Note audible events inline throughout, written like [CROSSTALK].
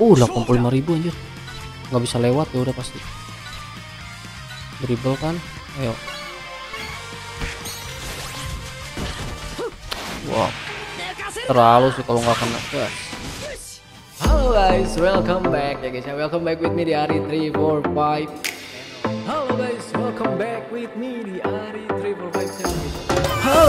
Uh 85 ribu anjir. Nggak bisa lewat ya udah pasti. Dribble kan? Ayo. Wow. Terlalu sih kalau nggak kena. Gas Halo guys, welcome back. Ya guys ya. Welcome back with me di Ari 345. Halo guys, welcome back with me di Ari 345 channel.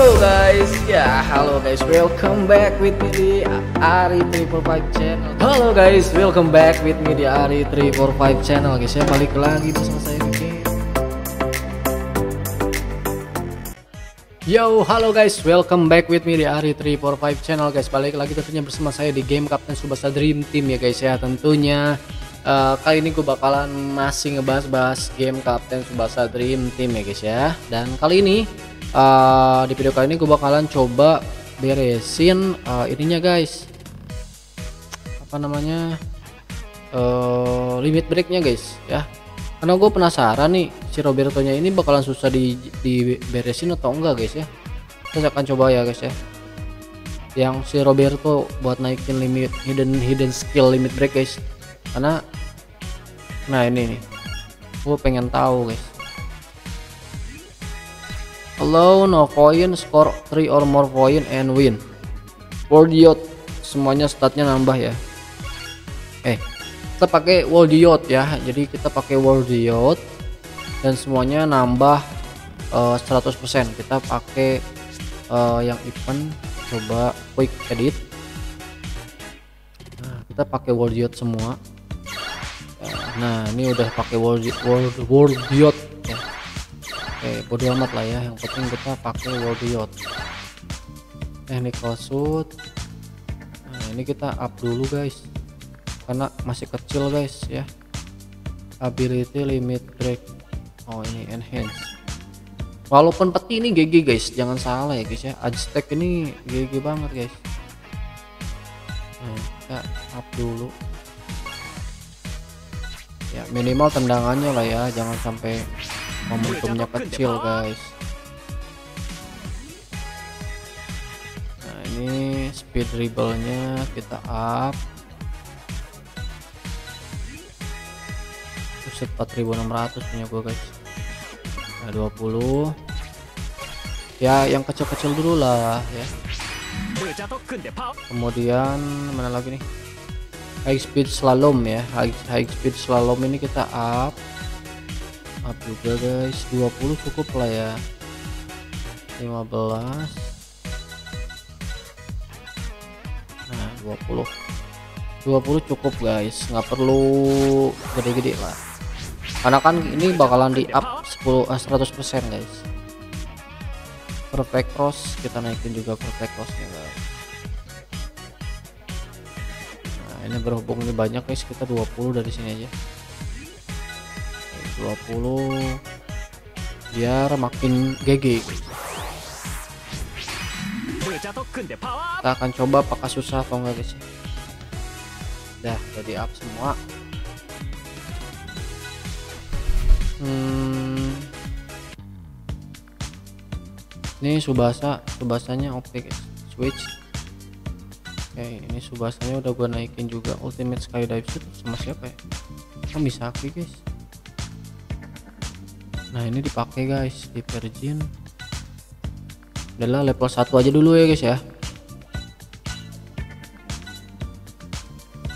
Halo guys, ya halo guys, welcome back with me di Ari 345 channel. Halo guys, welcome back with me di Ari 345 channel guys ya. Balik lagi bersama saya Vicky. Yo, halo guys, welcome back with me di Ari 345 channel guys. Balik lagi tentunya bersama saya di game Captain Subasa Dream Team ya guys ya. Tentunya uh, kali ini gue bakalan masih ngebahas-bahas game Captain Subasa Dream Team ya guys ya. Dan kali ini uh, di video kali ini gue bakalan coba beresin uh, ininya guys. Apa namanya? Uh, limit breaknya guys ya karena gue penasaran nih si Roberto nya ini bakalan susah di diberesin atau enggak guys ya kita akan coba ya guys ya yang si Roberto buat naikin limit hidden hidden skill limit break guys karena nah ini nih. Gue pengen tahu guys. Hello no coin score 3 or more coin and win. World yacht. Semuanya statnya nambah ya. Eh kita pakai wall diode ya. Jadi kita pakai wall diode dan semuanya nambah uh, 100% kita pakai uh, yang event. Coba quick edit. Nah, kita pakai wall diode semua nah ini udah pakai wall wall wall diode ya. Oke bodo amat lah ya. Yang penting kita pakai wall diode. Technical suit nah ini kita up dulu guys. Karena masih kecil guys ya. Ability limit break oh ini enhance. Walaupun peti ini GG guys. Jangan salah ya guys ya. Aztec ini GG banget guys. Nah, kita up dulu ya minimal tendangannya lah ya jangan sampai momentumnya kecil guys. Nah ini speed dribble nya kita up. Buset 4600 punya gua guys. Nah 20 ya yang kecil-kecil dulu lah ya. Kemudian mana lagi nih high speed slalom ya. High, high speed slalom ini kita up. Up juga guys. 20 cukup lah ya. 15 nah 20 20 cukup guys. Nggak perlu gede-gede lah. Karena kan ini bakalan di up 10 eh, 100% guys. Perfect cross kita naikin juga perfect crossnya guys ini berhubung ini banyak guys kita 20 dari sini aja. 20 biar makin GG kita akan coba apakah susah atau enggak guys. Dah jadi up semua. Hmm. ini Subasa Subasanya oke okay, guys. Switch okay, ini Subasanya udah gua naikin juga ultimate skydive shoot sama siapa ya? Bisa Misaki guys. Nah ini dipakai guys di Virgin. Adalah level 1 aja dulu ya guys ya.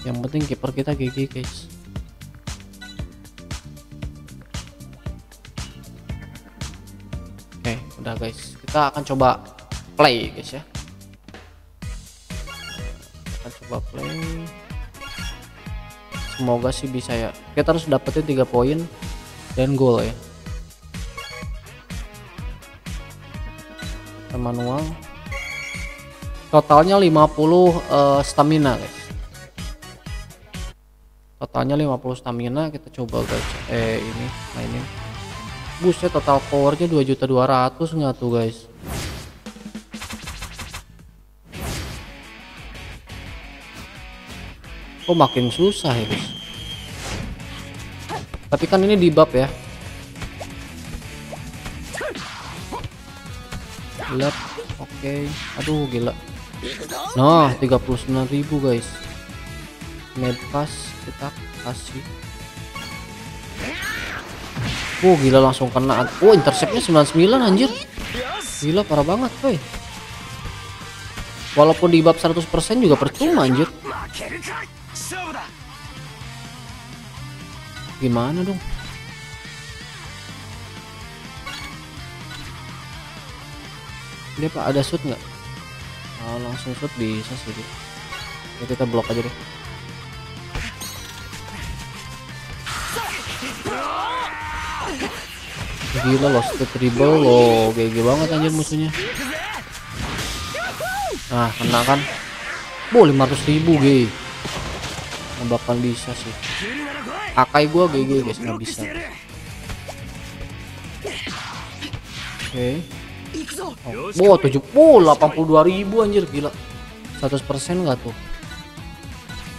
Yang penting kiper kita GG guys. Udah guys. Kita akan coba play guys ya coba play. Semoga sih bisa ya. Kita harus dapetin tiga poin dan gol ya. Kita manual. Totalnya 50 uh, stamina guys. Totalnya 50 stamina kita coba guys. Eh ini mainin buset total powernya 2.200 nggak tuh guys kok makin susah ya guys tapi kan ini di bab ya. Gelap oke. Okay. aduh gila. Nah 39.000 guys. Medpas kita kasih. Oh gila langsung kena. Oh interceptnya 99 anjir. Gila parah banget coy Walaupun di bab 100% juga percuma anjir Gimana dong? Dia pak ada shoot nggak? Oh, langsung shoot bisa sih ya, kita blok aja deh. Gila loh step dribble loh. GG banget anjir musuhnya. Nah kena kan? Bu 500 ribu G nggak bakal bisa sih. Akai gua GG guys. Nggak bisa. Oke. Okay. Oh, 70 82 ribu anjir. Gila. 100% enggak tuh?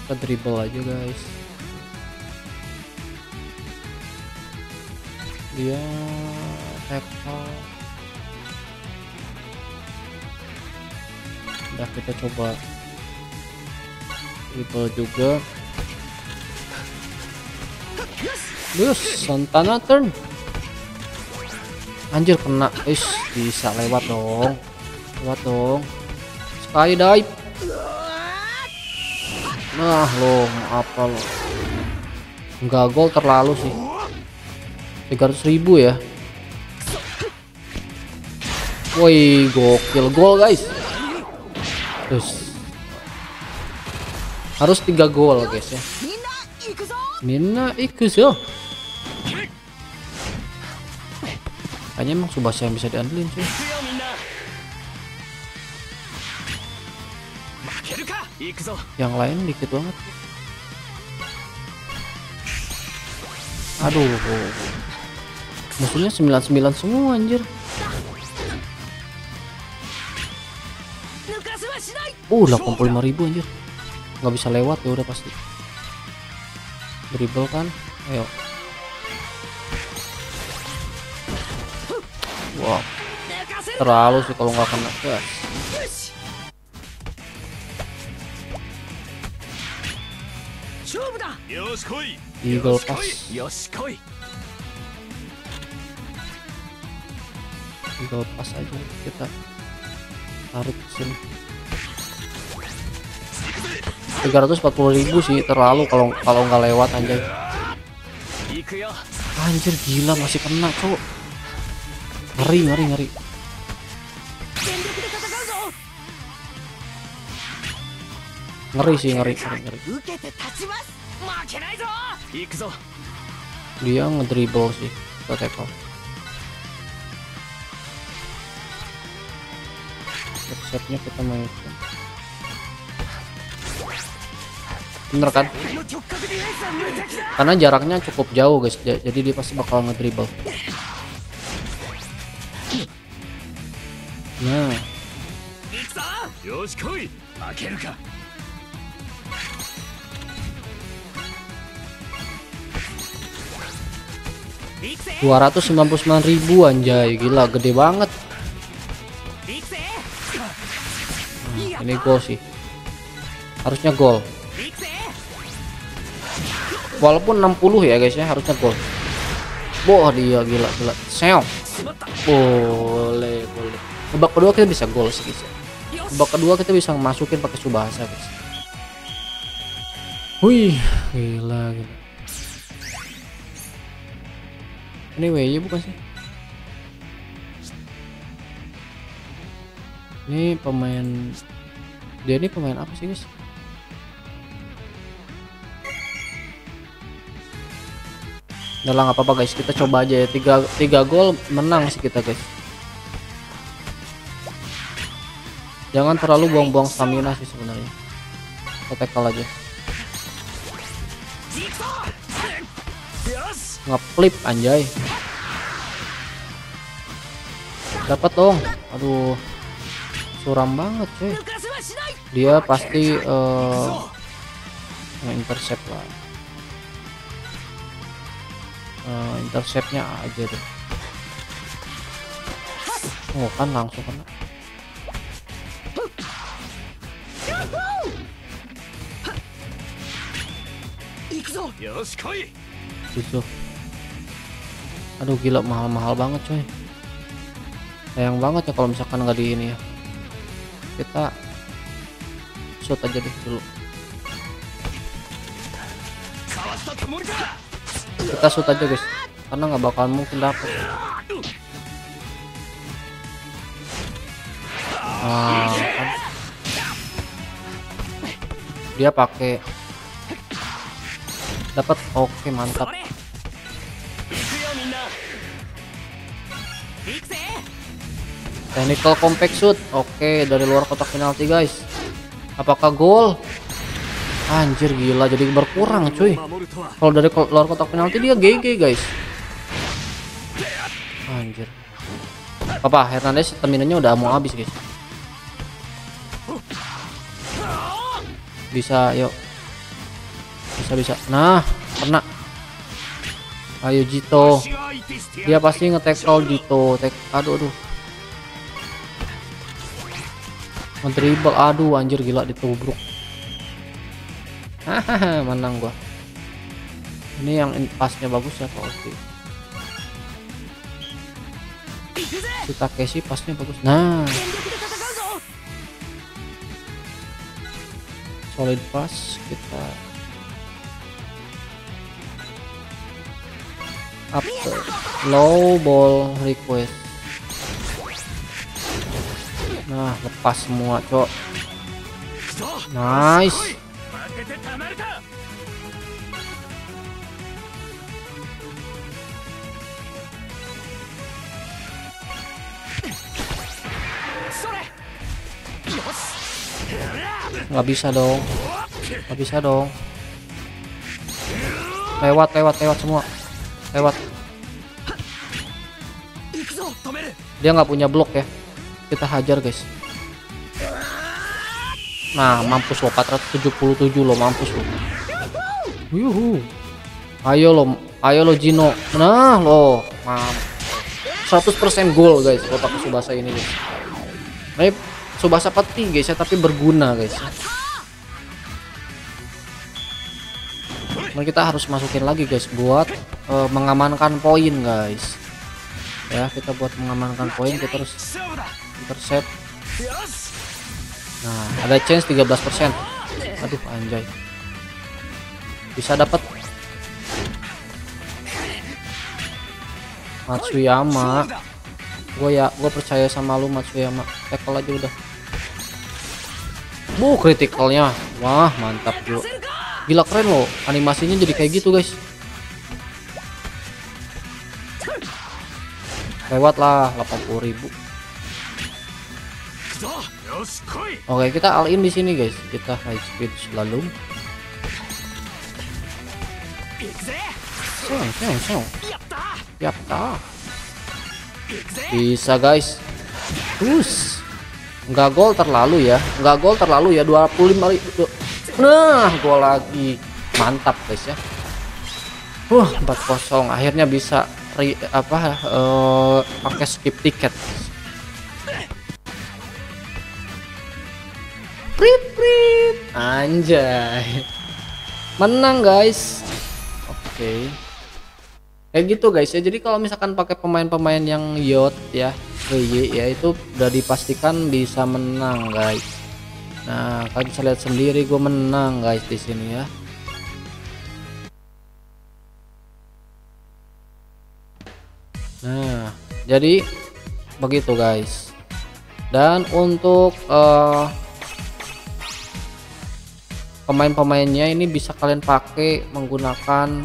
Kita dribble aja guys. Dia tackle. Udah kita coba dribble juga Yus, Santana turn. Anjir kena. Is bisa lewat dong. Lewat dong. Skydive nah lo apa lo? Enggak gol terlalu sih. 300 ribu ya. Woi gokil. Gol guys. Terus. Harus tiga gol guys ya Minna ikuzo Kayaknya emang Subasa yang bisa diandelin cuy. Yang lain dikit banget. Aduh. Musuhnya 99 semua anjir. Uh, 85 ribu anjir. Nggak bisa lewat ya udah pasti. Dribble kan? Ayo. Wow. Terlalu sih kalau nggak kena gas. Eagle pass. Eagle pass aja kita tarik sini. 340 ribu sih terlalu kalau kalau nggak lewat anjay. Anjir gila masih kena cowok. Ngeri ngeri ngeri. Ngeri sih ngeri ngeri ngeri. Dia ngedribble sih kita tackle setnya kita mainkan bener kan? Karena jaraknya cukup jauh guys. Jadi dia pasti bakal ngedribble. Nah. dua ratus sembilan puluh sembilan ribu anjay. Gila gede banget. Nah, ini gol sih. Harusnya gol walaupun 60 ya guys ya harusnya gol. Wah dia gila gila. Seong. Boleh boleh. Babak kedua kita bisa gol sih guys babak kedua kita bisa masukin pakai subasa guys. Wih gila gila. Ini WY bukan sih? Ini pemain dia ini pemain apa sih guys Udah nggak apa-apa guys. Kita coba aja ya. Tiga, tiga gol menang sih kita guys. Jangan terlalu buang-buang stamina sih sebenarnya. Kita tackle aja. Ngeflip anjay. Dapat dong. Aduh. Suram banget cuy. Dia pasti uh, intercept lah uh, interceptnya aja deh oh kan langsung kena Gitu. Aduh gila mahal-mahal banget coy. Sayang banget ya kalau misalkan nggak di ini ya. Kita shoot aja deh dulu. Kita shoot aja guys, karena nggak bakal mungkin dapet. Nah. Dia pakai dapat oke mantap. Technical compact shoot. Oke dari luar kotak penalti guys. Apakah gol anjir gila. Jadi berkurang cuy. Kalau dari luar kotak penalti dia GG guys. Anjir. Apa Hernandez staminanya udah mau habis guys. Bisa yuk. Bisa bisa. Nah kena. Ayo Jito. Dia pasti nge-tackle Jito. Tek aduh aduh. Dribble aduh anjir gila ditubruk hahaha menang gua. Ini yang pasnya bagus ya Pak Oke kita Takeshi pasnya bagus. Nah. Solid pas kita up low ball request. Nah lepas semua cok. Nice nggak bisa dong. Nggak bisa dong. Lewat lewat lewat semua. Lewat. Dia nggak punya blok ya. Kita hajar guys. Nah mampus lo. 477 lo mampus lo. Yuhu. Ayo lo ayo lo Jino nah lo. Mampus. 100% gol guys kotak Subasa ini guys. Ini Subasa peti guys ya tapi berguna guys. Nah, kita harus masukin lagi guys buat uh, mengamankan poin guys. Ya kita buat mengamankan poin kita harus intercept. Nah ada chance 13% aduh anjay. Bisa dapat Matsuyama. Gue ya gue percaya sama lu Matsuyama. Tackle aja udah Bu kritikalnya. Wah mantap bro gila keren loh. Animasinya jadi kayak gitu guys. Lewat lah 80.000 oke kita all in di sini guys. Kita high speed selalu Seng, seng, seng. Bisa guys. Terus. Enggak gol terlalu ya. Enggak gol terlalu ya 25 Nah, gol lagi. Mantap, guys ya. Uh, 4-0 akhirnya bisa re, apa uh, pakai skip tiket. Prit prit. Anjay. Menang, guys. Oke. Okay. Kayak gitu, guys ya. Jadi kalau misalkan pakai pemain-pemain yang yacht ya, ya itu udah dipastikan bisa menang, guys. Nah, kalian bisa lihat sendiri gue menang guys di sini ya. Nah, jadi begitu guys. Dan untuk uh, pemain-pemainnya ini bisa kalian pakai menggunakan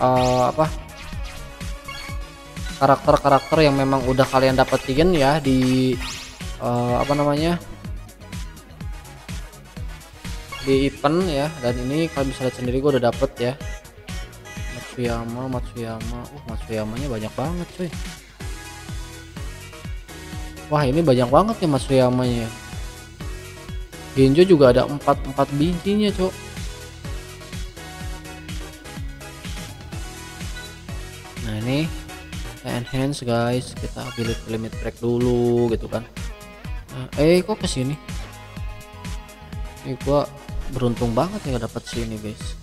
uh, apa? Karakter-karakter yang memang udah kalian dapetin ya di uh, apa namanya? Di event ya. Dan ini kalian bisa lihat sendiri gue udah dapet ya. Matsuyama Matsuyama. Uh Matsuyamanya banyak banget cuy. Wah ini banyak banget ya Matsuyamanya. Genjo juga ada 4 4 bijinya cok enhance guys. Kita pilih limit break dulu gitu kan. Nah, eh kok ke sini? Ini gua beruntung banget ya dapat sini guys.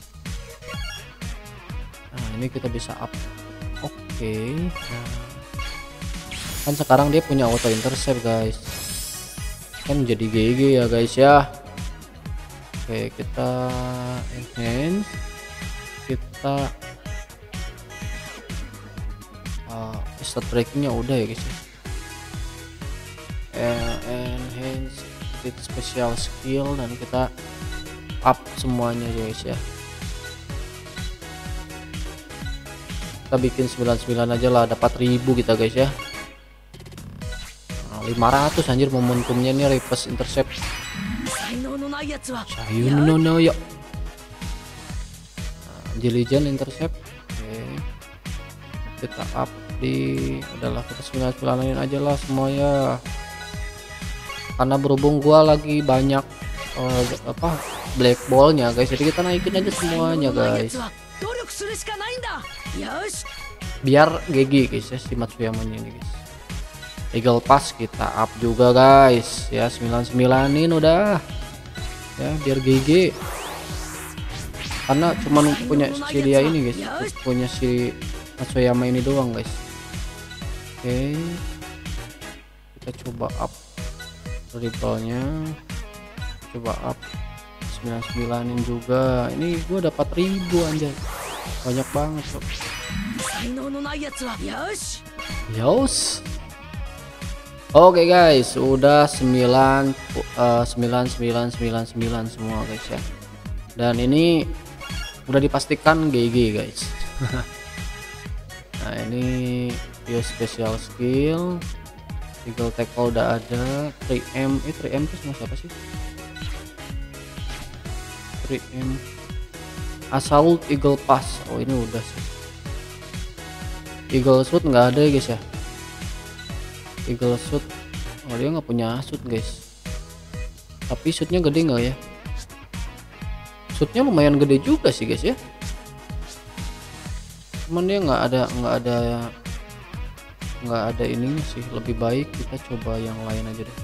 Nah ini kita bisa up. Oke. Okay. kan sekarang dia punya auto intercept guys. Kan jadi GG ya guys ya. Oke kita enhance. Kita start breakingnya udah ya guys ya. Enhance fit special skill. Dan kita up semuanya guys ya. Kita bikin 99 aja lah dapat 1000 kita guys ya. Nah, 500 anjir momentumnya nih reverse intercept. Sayuno no ya Jelijan intercept. Oke. Kita up di adalah kita 99 aja lah semuanya. Karena berhubung gua lagi banyak uh, apa black ballnya guys. Jadi kita naikin aja semuanya guys. Biar GG guys ya si Matsuyama ini guys. Eagle Pass kita up juga guys. Ya 99 ini udah. Ya biar GG karena cuman punya si dia ini guys. Punya si Matsuyama ini doang guys oke. Kita coba up triple-nya coba up 99in juga. Ini gua dapat ribu anjay. Banyak banget kok yos. Oke okay guys. Udah 9 uh, 9999 semua guys ya. Dan ini udah dipastikan GG guys. [LAUGHS] Nah ini dia special skill. Eagle tackle udah ada. 3M eh 3M itu semua siapa sih? 3M Assault Eagle Pass. Oh ini udah sih. Eagle Suit nggak ada ya guys ya? Eagle Suit. Oh dia nggak punya suit guys. Tapi suitnya gede nggak ya? Suitnya lumayan gede juga sih guys ya. Cuman dia nggak ada nggak ada nggak ada ininya sih. Lebih baik kita coba yang lain aja deh.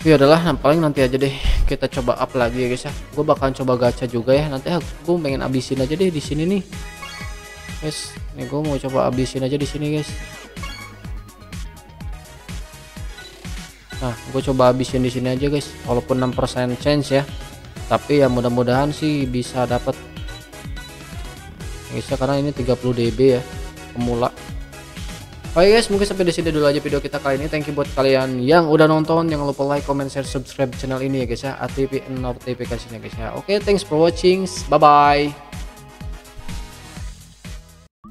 Ya adalah nah, paling nanti aja deh kita coba up lagi ya guys ya. Gue bakalan coba gacha juga ya. Nanti aku pengen abisin aja deh di sini nih. Guys nih gue mau coba abisin aja di sini guys. Nah gue coba abisin di sini aja guys. Walaupun 6% chance ya. Tapi ya mudah-mudahan sih bisa dapat guys ya karena ini 30 dB ya pemula Oke guys, mungkin sampai di sini dulu aja video kita kali ini. Thank you buat kalian yang udah nonton. Jangan lupa like, comment, share, subscribe channel ini ya guys ya. aktifin notifikasinya guys ya. Oke, thanks for watching. Bye bye.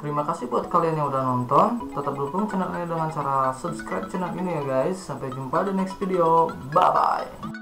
Terima kasih buat kalian yang udah nonton. Tetap dukung channel ini dengan cara subscribe channel ini ya guys. Sampai jumpa di next video. Bye bye.